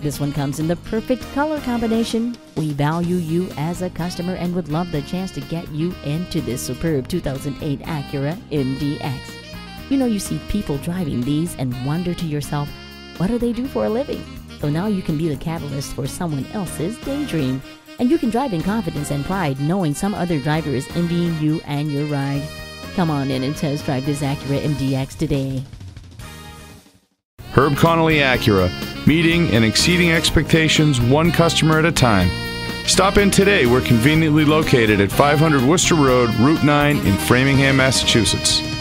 This one comes in the perfect color combination. We value you as a customer and would love the chance to get you into this superb 2008 Acura MDX. You know, you see people driving these and wonder to yourself, what do they do for a living? So now you can be the catalyst for someone else's daydream. And you can drive in confidence and pride knowing some other driver is envying you and your ride. Come on in and test drive this Acura MDX today. Herb Connolly Acura, meeting and exceeding expectations one customer at a time. Stop in today. We're conveniently located at 500 Worcester Road, Route 9 in Framingham, Massachusetts.